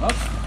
Was?